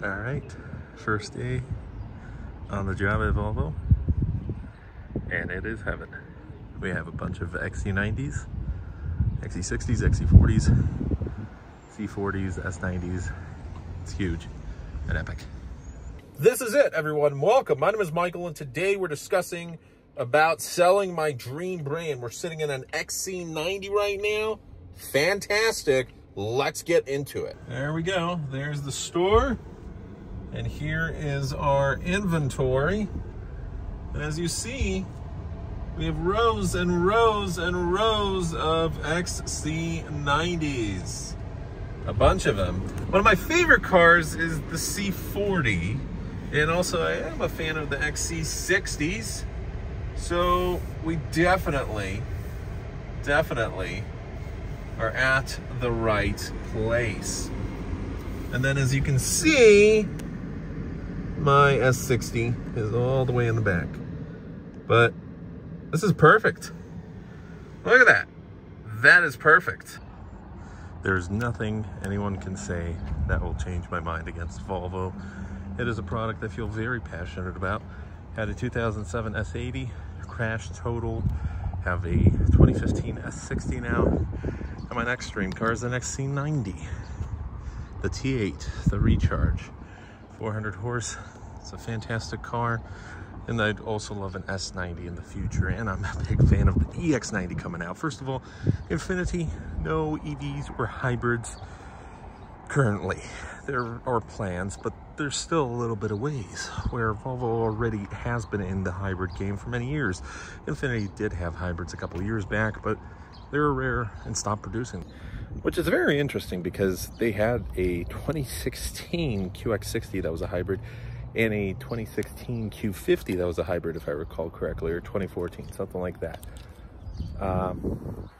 All right, first day on the job at Volvo, and it is heaven. We have a bunch of XC90s, XC60s, XC40s, C40s, S90s. It's huge and epic. This is it, everyone. Welcome. My name is Michael, and today we're discussing about selling my dream brand. We're sitting in an XC90 right now. Fantastic. Let's get into it. There we go. There's the store. And here is our inventory. And as you see, we have rows and rows and rows of XC90s. A bunch of them. One of my favorite cars is the C40. And also I am a fan of the XC60s. So we definitely, definitely are at the right place. And then as you can see, my S60 is all the way in the back. But this is perfect. Look at that. That is perfect. There's nothing anyone can say that will change my mind against Volvo. It is a product I feel very passionate about. Had a 2007 S80, crashed, totaled, have a 2015 S60 now, and my next dream car is an XC90. The T8, the Recharge. 400 horse, it's a fantastic car. And I'd also love an S90 in the future. And I'm a big fan of the EX90 coming out. First of all, Infiniti, no EVs or hybrids currently. There are plans, but there's still a little bit of ways where Volvo already has been in the hybrid game for many years. Infiniti did have hybrids a couple years back, but they were rare and stopped producing. Which is very interesting because they had a 2016 QX60 that was a hybrid and a 2016 Q50 that was a hybrid, if I recall correctly, or 2014, something like that. Um,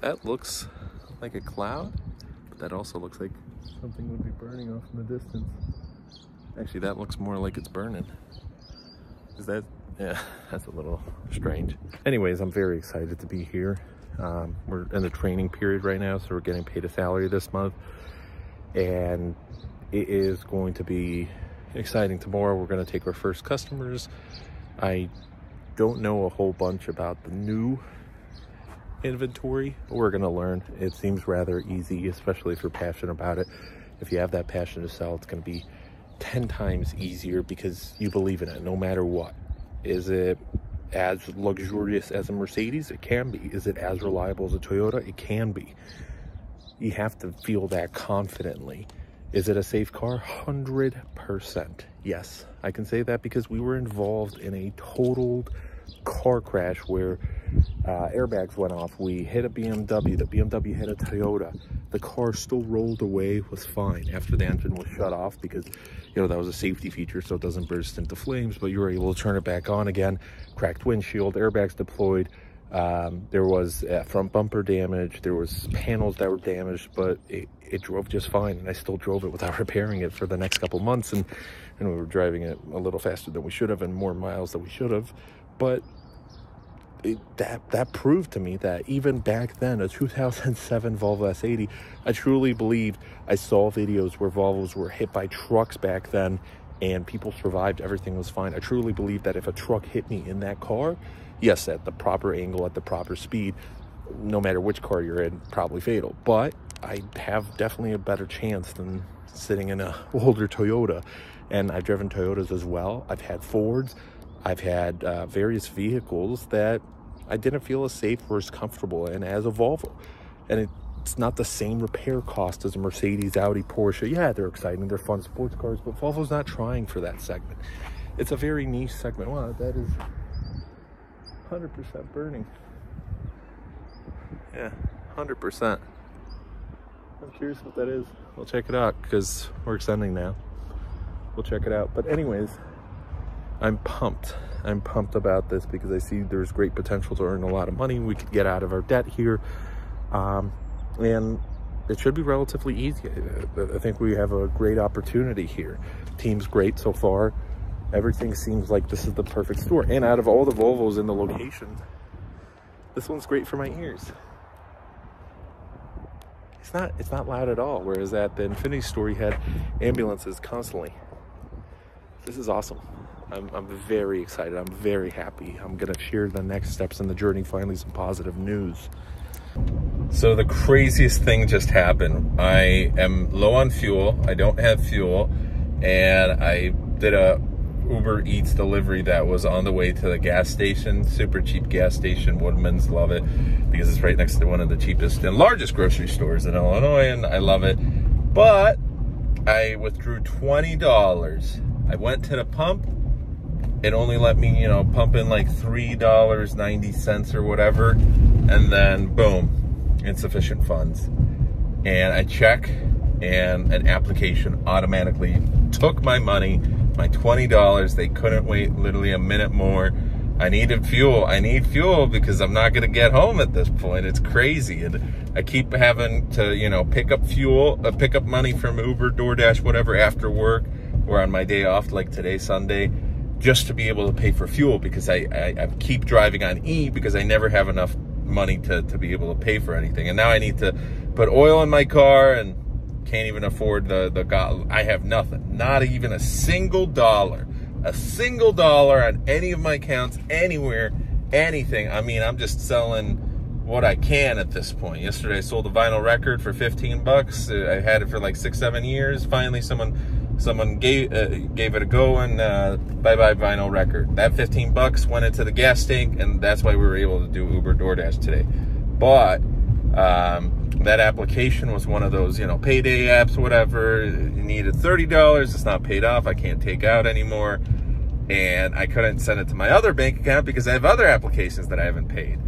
that looks like a cloud, but that also looks like something would be burning off in the distance. Actually, that looks more like it's burning. Is that, yeah, that's a little strange. Anyways, I'm very excited to be here. Um, we're in the training period right now, so we're getting paid a salary this month. And it is going to be exciting. Tomorrow we're going to take our first customers. I don't know a whole bunch about the new inventory, but we're going to learn. It seems rather easy, especially if you're passionate about it. If you have that passion to sell, it's going to be 10 times easier because you believe in it no matter what. Is it as luxurious as a Mercedes? It can be. Is it as reliable as a Toyota? It can be. You have to feel that confidently. Is it a safe car? 100%. Yes, I can say that because we were involved in a totaled car crash where uh, airbags went off. We hit a BMW, the BMW hit a Toyota. The car still rolled away, was fine after the engine was shut off because, you know, that was a safety feature so it doesn't burst into flames, but you were able to turn it back on again. Cracked windshield, airbags deployed, um, there was uh, front bumper damage. There was panels that were damaged, but it, it drove just fine. And I still drove it without repairing it for the next couple months. And, and we were driving it a little faster than we should have and more miles than we should have. But it, that that proved to me that even back then, a 2007 Volvo S80, I truly believed I saw videos where Volvos were hit by trucks back then and people survived. Everything was fine. I truly believe that if a truck hit me in that car, yes, at the proper angle, at the proper speed, no matter which car you're in, probably fatal. But I have definitely a better chance than sitting in a older Toyota. And I've driven Toyotas as well. I've had Fords. I've had uh, various vehicles that I didn't feel as safe or as comfortable in as a Volvo. And it, it's not the same repair cost as a Mercedes, Audi, Porsche. Yeah, they're exciting. They're fun sports cars, but Volvo's not trying for that segment. It's a very niche segment. Wow, that is 100% burning. Yeah, 100%. I'm curious what that is. We'll check it out because we're extending now. We'll check it out. But anyways, I'm pumped. I'm pumped about this because I see there's great potential to earn a lot of money. We could get out of our debt here. Um, and it should be relatively easy. I think we have a great opportunity here. Team's great so far everything seems like this is the perfect store. And out of all the Volvos in the location, this one's great for my ears. it's not it's not loud at all. Whereas at the Infiniti store, you had ambulances constantly. This is awesome. I'm, I'm very excited. I'm very happy. I'm gonna share the next steps in the journey. Finally, some positive news. So the craziest thing just happened. I am low on fuel. I don't have fuel, and I did a Uber Eats delivery that was on the way to the gas station, super cheap gas station. Woodman's love it because it's right next to one of the cheapest and largest grocery stores in Illinois, and I love it. But I withdrew twenty dollars. I went to the pump. It only let me, you know, pump in like three dollars ninety cents or whatever, and then boom, insufficient funds. And I check, and an application automatically took my money my $20. They couldn't wait literally a minute more. I needed fuel. I need fuel because I'm not going to get home at this point. It's crazy. And I keep having to, you know, pick up fuel, uh, pick up money from Uber, DoorDash, whatever after work or on my day off, like today, Sunday, just to be able to pay for fuel because I, I, I keep driving on E because I never have enough money to, to be able to pay for anything. And now I need to put oil in my car and can't even afford the the I have nothing, not even a single dollar, a single dollar on any of my accounts anywhere, anything. I mean, I'm just selling what I can at this point. Yesterday, I sold a vinyl record for 15 bucks. I had it for like six, seven years. Finally, someone someone gave uh, gave it a go and uh, bye bye vinyl record. That 15 bucks went into the gas tank, and that's why we were able to do Uber DoorDash today. But um, that application was one of those, you know, payday apps, whatever. You needed $30. It's not paid off. I can't take out anymore. And I couldn't send it to my other bank account because I have other applications that I haven't paid.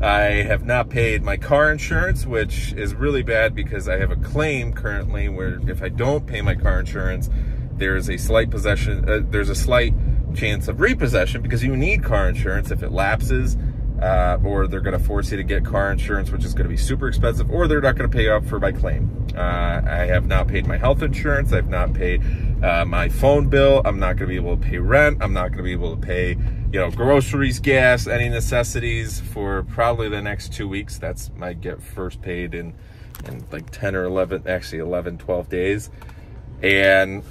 I have not paid my car insurance, which is really bad because I have a claim currently where if I don't pay my car insurance, there's a slight possession, uh, there's a slight chance of repossession because you need car insurance if it lapses uh, or they're going to force you to get car insurance, which is going to be super expensive, or they're not going to pay up for my claim. Uh, I have not paid my health insurance. I've not paid uh, my phone bill. I'm not going to be able to pay rent. I'm not going to be able to pay, you know, groceries, gas, any necessities for probably the next two weeks. That's my get first paid in, in like 10 or 11, actually 11, 12 days. And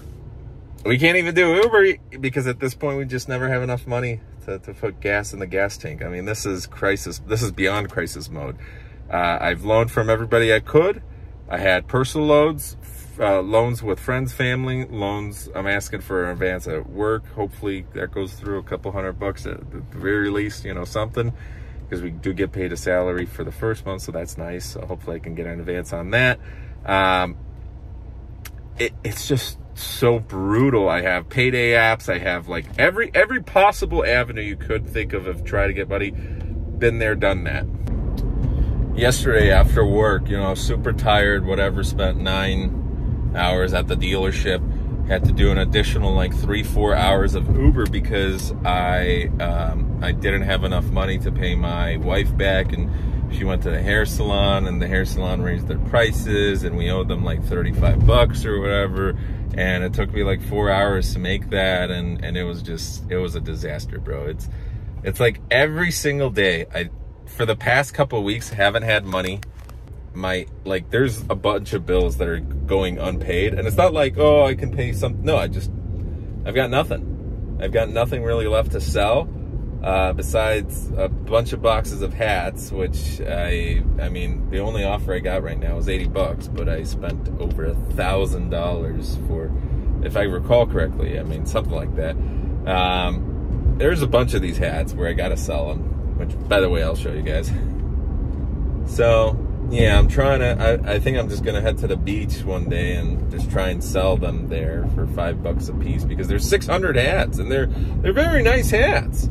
we can't even do Uber because at this point we just never have enough money to, to put gas in the gas tank. I mean, this is crisis. This is beyond crisis mode. Uh, I've loaned from everybody I could. I had personal loans, uh, loans with friends, family, loans. I'm asking for an advance at work. Hopefully that goes through a couple hundred bucks at the very least, you know, something. Because we do get paid a salary for the first month, so that's nice. So hopefully I can get an advance on that. Um, it, it's just so brutal. I have payday apps. I have like every every possible avenue you could think of of try to get money. Been there, done that. Yesterday after work, you know, super tired, whatever, spent nine hours at the dealership. Had to do an additional like three, four hours of Uber because I um, I didn't have enough money to pay my wife back and she went to the hair salon and the hair salon raised their prices and we owed them like 35 bucks or whatever and it took me like four hours to make that and and it was just it was a disaster bro it's it's like every single day i for the past couple weeks haven't had money. My like there's a bunch of bills that are going unpaid and it's not like oh i can pay some no i just i've got nothing. I've got nothing really left to sell uh, besides a bunch of boxes of hats, which I, I mean, the only offer I got right now is 80 bucks, but I spent over a thousand dollars for, if I recall correctly, I mean, something like that. Um, there's a bunch of these hats where I gotta sell them, which, by the way, I'll show you guys. So, yeah, I'm trying to, I, I think I'm just gonna head to the beach one day and just try and sell them there for five bucks a piece because there's 600 hats and they're, they're very nice hats.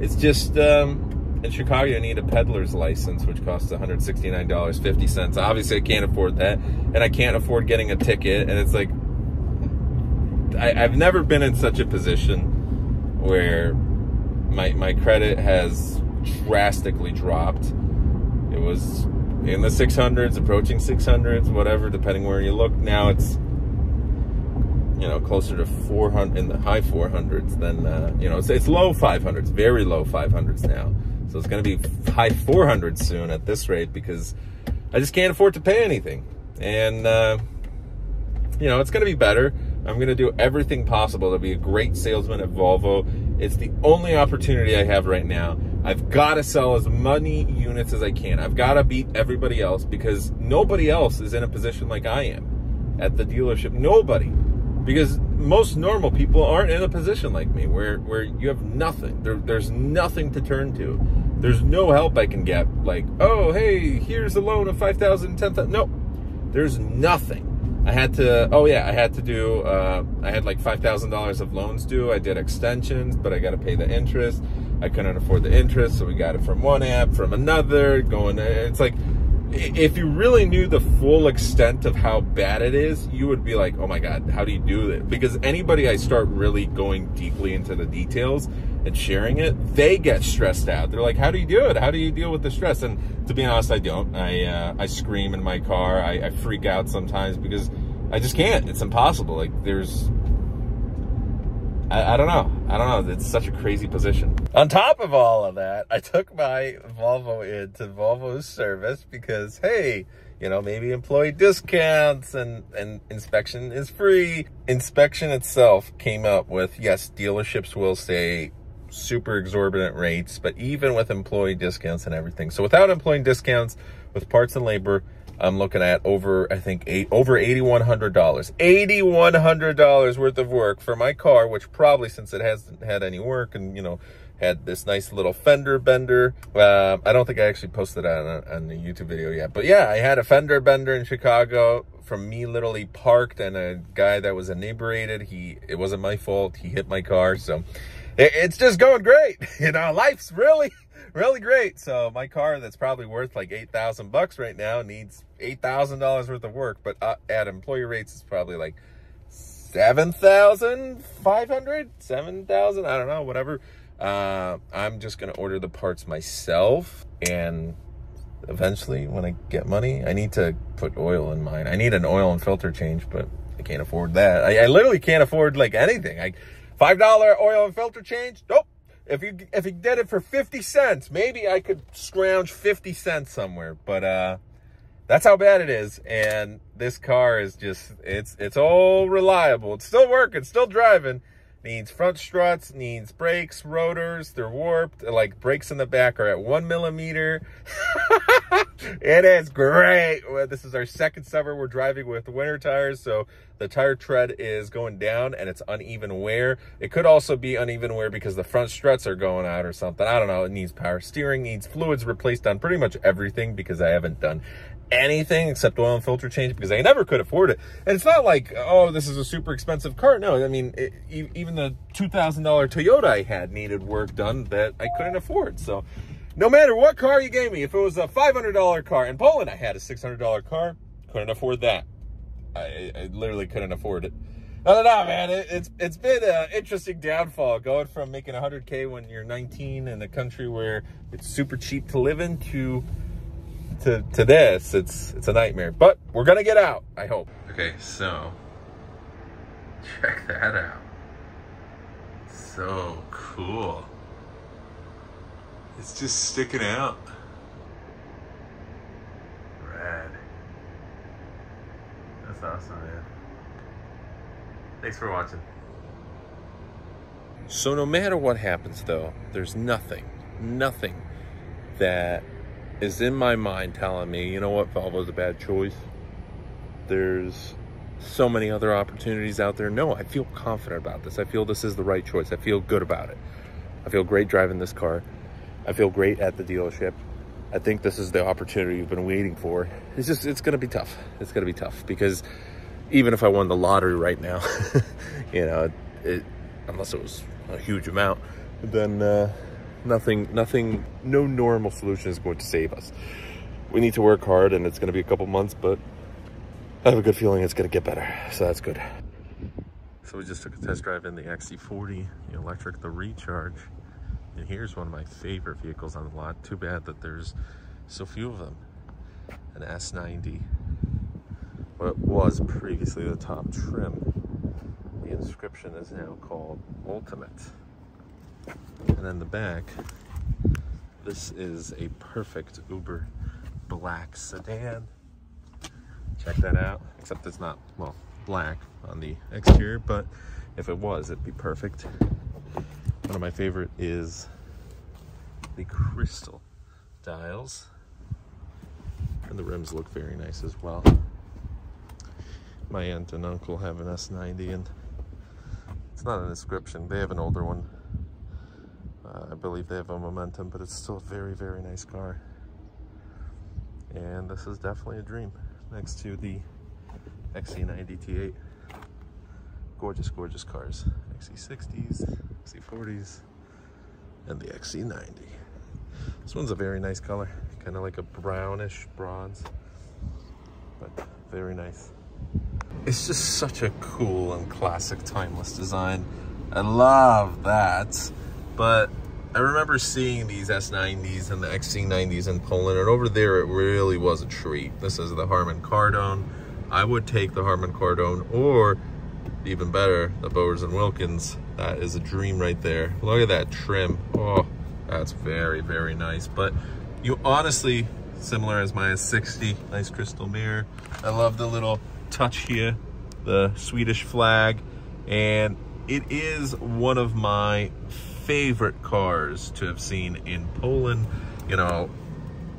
It's just um, in Chicago, you need a peddler's license, which costs $169.50. Obviously, I can't afford that, and I can't afford getting a ticket. And it's like, I, I've never been in such a position where my my credit has drastically dropped. It was in the 600s, approaching 600s, whatever, depending where you look. Now it's you know, closer to 400 in the high 400s than, uh, you know, it's, it's low 500s, very low 500s now. So it's going to be high 400s soon at this rate because I just can't afford to pay anything. And, uh, you know, it's going to be better. I'm going to do everything possible to be a great salesman at Volvo. It's the only opportunity I have right now. I've got to sell as many units as I can. I've got to beat everybody else because nobody else is in a position like I am at the dealership. Nobody. Because most normal people aren't in a position like me where, where you have nothing. There, there's nothing to turn to. There's no help I can get. Like, oh, hey, here's a loan of 5000 10000 No, there's nothing. I had to, oh yeah, I had to do, uh, I had like $5,000 of loans due. I did extensions, but I got to pay the interest. I couldn't afford the interest, so we got it from one app, from another, going, it's like, if you really knew the full extent of how bad it is, you would be like, oh my God, how do you do it? Because anybody I start really going deeply into the details and sharing it, they get stressed out. They're like, how do you do it? How do you deal with the stress? And to be honest, I don't. I, uh, I scream in my car. I, I freak out sometimes because I just can't. It's impossible. Like there's, I, I, don't know. I don't know. It's such a crazy position. On top of all of that, I took my Volvo into Volvo's service because, hey, you know, maybe employee discounts and, and inspection is free. Inspection itself came up with, yes, dealerships will say super exorbitant rates, but even with employee discounts and everything. So without employee discounts, with parts and labor, I'm looking at over, I think, eight, over $8,100. $8,100 worth of work for my car, which probably since it hasn't had any work and, you know, had this nice little fender bender. Uh, I don't think I actually posted that on, on the YouTube video yet. But yeah, I had a fender bender in Chicago from me literally parked and a guy that was inebriated. He, it wasn't my fault. He hit my car. So it's just going great. You know, life's really, really great. So my car that's probably worth like 8,000 bucks right now needs $8,000 worth of work, but uh, at employee rates, it's probably like 7,500, 7,000, I don't know, whatever. Uh, I'm just going to order the parts myself and eventually when I get money, I need to put oil in mine. I need an oil and filter change, but I can't afford that. I, I literally can't afford like anything. Five dollar oil and filter change? Nope. If you if you did it for 50 cents, maybe I could scrounge 50 cents somewhere. But uh that's how bad it is. And this car is just it's it's all reliable. It's still working, still driving. Needs front struts, needs brakes, rotors, they're warped. Like brakes in the back are at one millimeter. it is great. This is our second summer we're driving with winter tires, so the tire tread is going down and it's uneven wear. It could also be uneven wear because the front struts are going out or something. I don't know. It needs power steering, needs fluids replaced on pretty much everything because I haven't done anything except oil and filter change because I never could afford it. And it's not like, oh, this is a super expensive car. No, I mean, it, even the $2,000 Toyota I had needed work done that I couldn't afford. So no matter what car you gave me, if it was a $500 car, in Poland I had a $600 car, couldn't afford that. I, I literally couldn't afford it. I don't know, man. It, it's it's been an interesting downfall going from making 100k when you're 19 in a country where it's super cheap to live in to to to this. It's it's a nightmare, but we're gonna get out. I hope. Okay, so check that out. So cool. It's just sticking out. Rad. That's awesome, man. Thanks for watching. So no matter what happens though, there's nothing, nothing that is in my mind telling me, you know what, Volvo's a bad choice. There's so many other opportunities out there. No, I feel confident about this. I feel this is the right choice. I feel good about it. I feel great driving this car. I feel great at the dealership. I think this is the opportunity you've been waiting for. It's just, it's going to be tough. It's going to be tough because even if I won the lottery right now, you know, it, unless it was a huge amount, then uh, nothing, nothing, no normal solution is going to save us. We need to work hard and it's going to be a couple months, but I have a good feeling it's going to get better. So that's good. So we just took a test drive in the XC40, the electric, the recharge. And here's one of my favorite vehicles on the lot. Too bad that there's so few of them. An S90. What was previously the top trim. The inscription is now called Ultimate. And then the back, this is a perfect Uber black sedan. check that out. Except it's not, well, black on the exterior, but if it was, it'd be perfect. One of my favorite is the crystal dials. And the rims look very nice as well. My aunt and uncle have an S90 and it's not a Inscription. They have an older one. Uh, I believe they have a Momentum, but it's still a very, very nice car. And this is definitely a dream next to the XC90 T8. Gorgeous, gorgeous cars. XC60s, XC40s, and the XC90. This one's a very nice color, kind of like a brownish bronze, but very nice. It's just such a cool and classic timeless design. I love that. But I remember seeing these S90s and the XC90s in Poland, and over there it really was a treat. This is the Harman Kardon. I would take the Harman Kardon, or even better, the Bowers and Wilkins. That is a dream right there. Look at that trim. Oh, that's very, very nice. But you honestly, similar as my S60, nice crystal mirror. I love the little touch here, the Swedish flag, and it is one of my favorite cars to have seen in Poland. You know,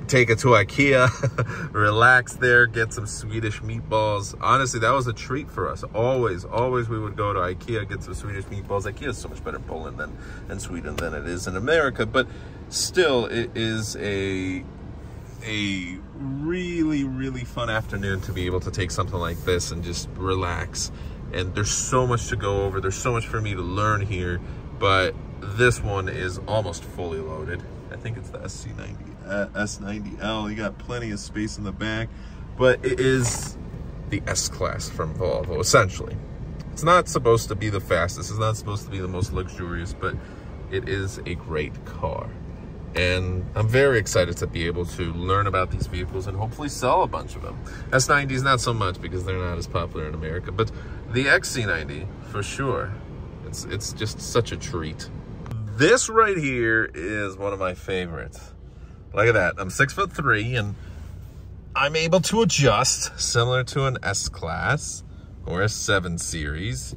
take it to Ikea, relax there, get some Swedish meatballs. Honestly, that was a treat for us. Always, always we would go to Ikea, get some Swedish meatballs. Ikea is so much better in Poland than in Sweden than it is in America, but still it is a a really, really fun afternoon to be able to take something like this and just relax. And there's so much to go over. There's so much for me to learn here, but this one is almost fully loaded. I think it's the SC90, uh, S90L. You got plenty of space in the back, but it is the S-Class from Volvo, essentially. It's not supposed to be the fastest. It's not supposed to be the most luxurious, but it is a great car and I'm very excited to be able to learn about these vehicles and hopefully sell a bunch of them. S90s not so much because they're not as popular in America, but the XC90 for sure. It's it's just such a treat. This right here is one of my favorites. Look at that. I'm six foot three and I'm able to adjust similar to an S class or a 7 series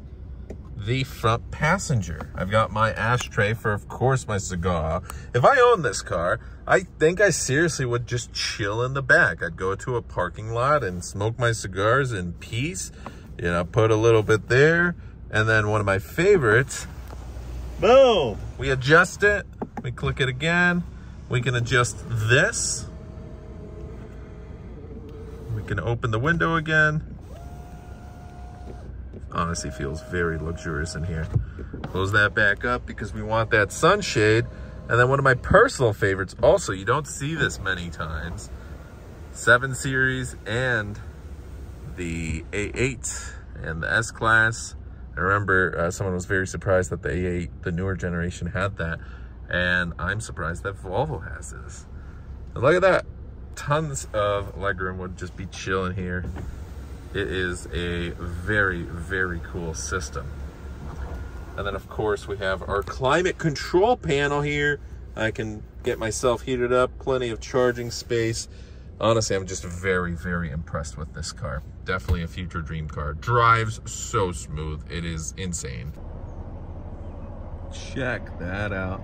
the front passenger. I've got my ashtray for, of course, my cigar. If I owned this car, I think I seriously would just chill in the back. I'd go to a parking lot and smoke my cigars in peace. You know, put a little bit there. And then one of my favorites, boom, we adjust it. We click it again. We can adjust this. We can open the window again honestly feels very luxurious in here. Close that back up because we want that sunshade. And then one of my personal favorites, also, you don't see this many times, 7 Series and the A8 and the S-Class. I remember uh, someone was very surprised that the A8, the newer generation, had that. And I'm surprised that Volvo has this. look at that. Tons of legroom would just be chilling here. It is a very, very cool system. And then of course we have our climate control panel here. I can get myself heated up, plenty of charging space. Honestly, I'm just very, very impressed with this car. Definitely a future dream car. Drives so smooth. It is insane. Check that out.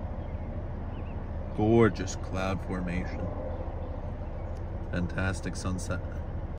Gorgeous cloud formation. Fantastic sunset.